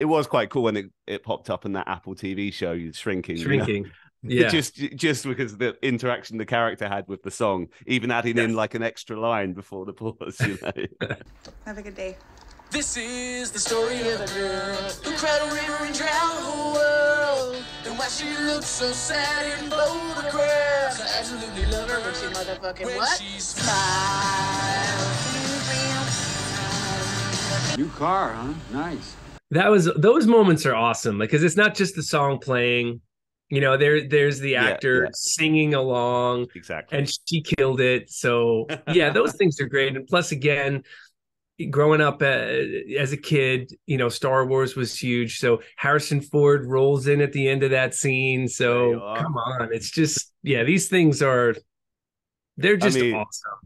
it was quite cool when it, it popped up in that Apple TV show, shrinking. you know? Shrinking. Yeah. just just because the interaction the character had with the song, even adding in like an extra line before the pause, you know. Have a good day. This is the story of a girl who cried a river and drowned the world. And why she looks so sad in photographs. I absolutely love her. When she motherfucking when what? she smiles. New car, huh? Nice. That was those moments are awesome because it's not just the song playing you know there there's the actor yeah. singing along exactly. and she killed it. So yeah those things are great. And plus again growing up uh, as a kid you know star wars was huge. So harrison ford rolls in at the end of that scene. So come on it's just yeah these things are they're just mean, awesome